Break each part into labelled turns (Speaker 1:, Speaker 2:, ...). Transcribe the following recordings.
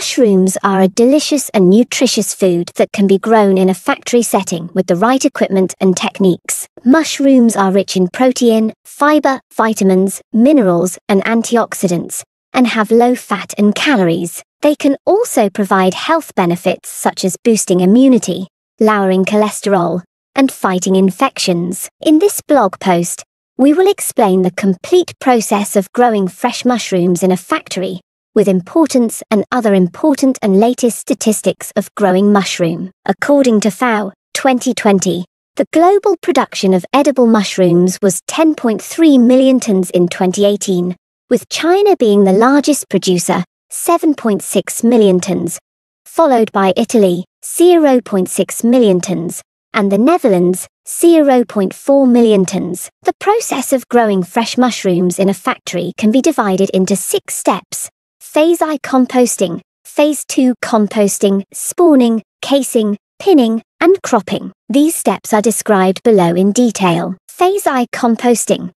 Speaker 1: Mushrooms are a delicious and nutritious food that can be grown in a factory setting with the right equipment and techniques. Mushrooms are rich in protein, fiber, vitamins, minerals, and antioxidants, and have low fat and calories. They can also provide health benefits such as boosting immunity, lowering cholesterol, and fighting infections. In this blog post, we will explain the complete process of growing fresh mushrooms in a factory with importance and other important and latest statistics of growing mushroom. According to FAO 2020, the global production of edible mushrooms was 10.3 million tons in 2018, with China being the largest producer, 7.6 million tons, followed by Italy, 0.6 million tons, and the Netherlands, 0.4 million tons. The process of growing fresh mushrooms in a factory can be divided into six steps. Phase I composting, Phase 2 composting, spawning, casing, pinning, and cropping. These steps are described below in detail. Phase I composting.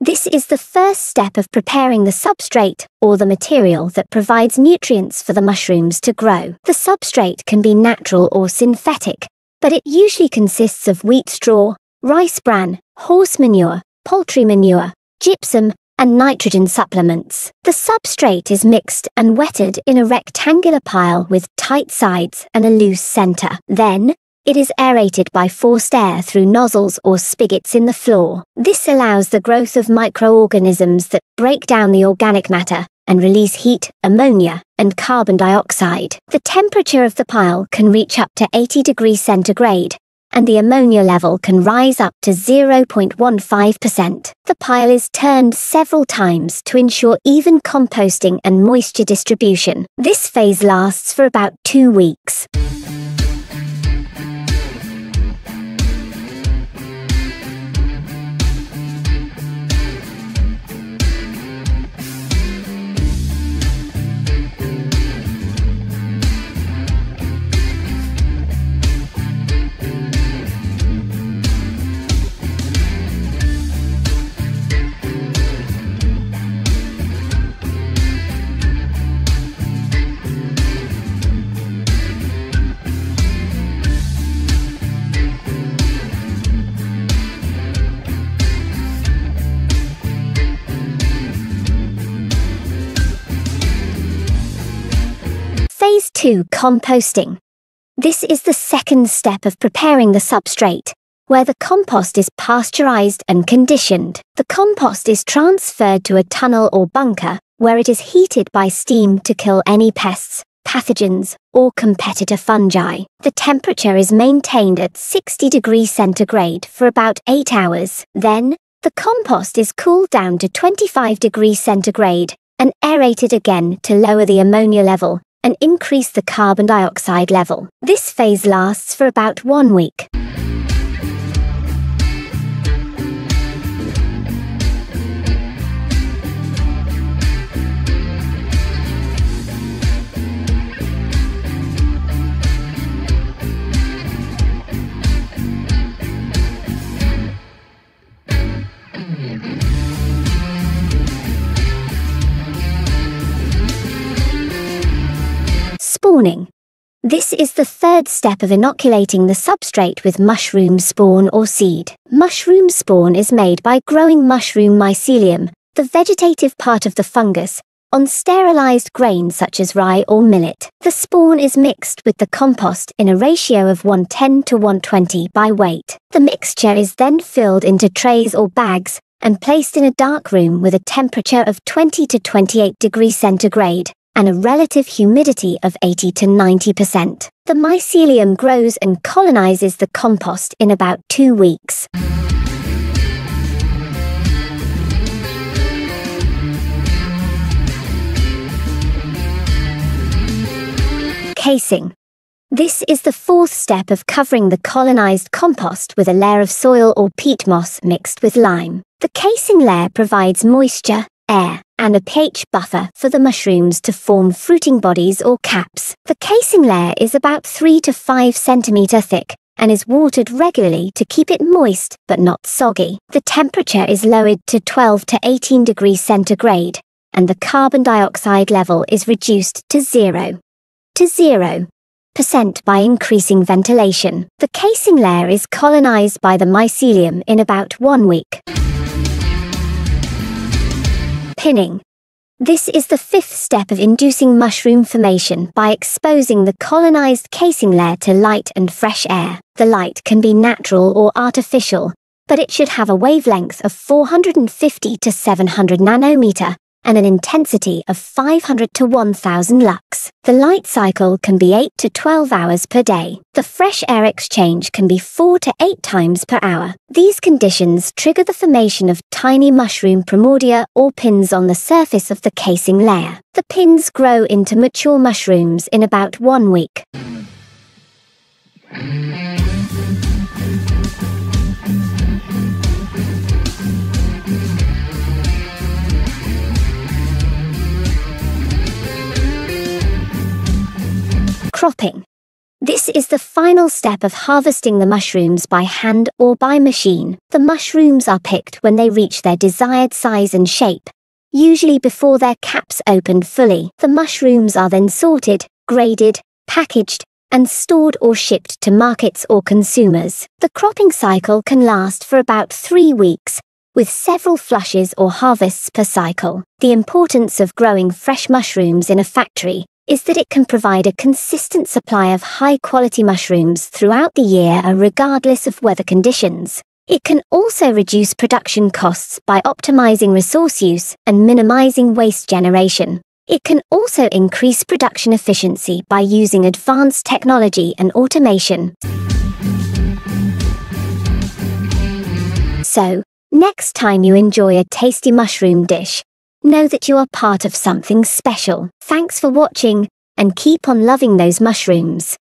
Speaker 1: This is the first step of preparing the substrate, or the material that provides nutrients for the mushrooms to grow. The substrate can be natural or synthetic, but it usually consists of wheat straw, rice bran, horse manure, poultry manure, gypsum, and nitrogen supplements. The substrate is mixed and wetted in a rectangular pile with tight sides and a loose center. Then, it is aerated by forced air through nozzles or spigots in the floor. This allows the growth of microorganisms that break down the organic matter and release heat, ammonia, and carbon dioxide. The temperature of the pile can reach up to 80 degrees centigrade, and the ammonia level can rise up to 0.15%. The pile is turned several times to ensure even composting and moisture distribution. This phase lasts for about two weeks. 2 Composting. This is the second step of preparing the substrate, where the compost is pasteurized and conditioned. The compost is transferred to a tunnel or bunker, where it is heated by steam to kill any pests, pathogens, or competitor fungi. The temperature is maintained at 60 degrees centigrade for about 8 hours. Then, the compost is cooled down to 25 degrees centigrade and aerated again to lower the ammonia level and increase the carbon dioxide level. This phase lasts for about one week. This is the third step of inoculating the substrate with mushroom spawn or seed. Mushroom spawn is made by growing mushroom mycelium, the vegetative part of the fungus, on sterilized grain such as rye or millet. The spawn is mixed with the compost in a ratio of 110 to 120 by weight. The mixture is then filled into trays or bags and placed in a dark room with a temperature of 20 to 28 degrees centigrade and a relative humidity of 80 to 90%. The mycelium grows and colonizes the compost in about two weeks. Casing. This is the fourth step of covering the colonized compost with a layer of soil or peat moss mixed with lime. The casing layer provides moisture, air, and a pH buffer for the mushrooms to form fruiting bodies or caps. The casing layer is about 3 to 5 centimeter thick and is watered regularly to keep it moist but not soggy. The temperature is lowered to 12 to 18 degrees centigrade and the carbon dioxide level is reduced to zero. to 0% by increasing ventilation. The casing layer is colonized by the mycelium in about one week. Pinning. This is the fifth step of inducing mushroom formation by exposing the colonized casing layer to light and fresh air. The light can be natural or artificial, but it should have a wavelength of 450 to 700 nanometer and an intensity of 500 to 1000 lux. The light cycle can be 8 to 12 hours per day. The fresh air exchange can be 4 to 8 times per hour. These conditions trigger the formation of tiny mushroom primordia or pins on the surface of the casing layer. The pins grow into mature mushrooms in about one week. Cropping. This is the final step of harvesting the mushrooms by hand or by machine. The mushrooms are picked when they reach their desired size and shape, usually before their caps open fully. The mushrooms are then sorted, graded, packaged, and stored or shipped to markets or consumers. The cropping cycle can last for about three weeks, with several flushes or harvests per cycle. The importance of growing fresh mushrooms in a factory is that it can provide a consistent supply of high quality mushrooms throughout the year regardless of weather conditions. It can also reduce production costs by optimizing resource use and minimizing waste generation. It can also increase production efficiency by using advanced technology and automation. So, next time you enjoy a tasty mushroom dish, Know that you are part of something special. Thanks for watching, and keep on loving those mushrooms.